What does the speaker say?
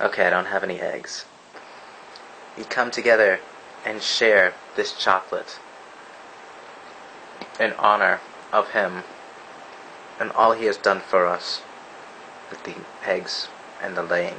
Okay, I don't have any eggs. We come together and share this chocolate in honor of him and all he has done for us with the eggs and the laying.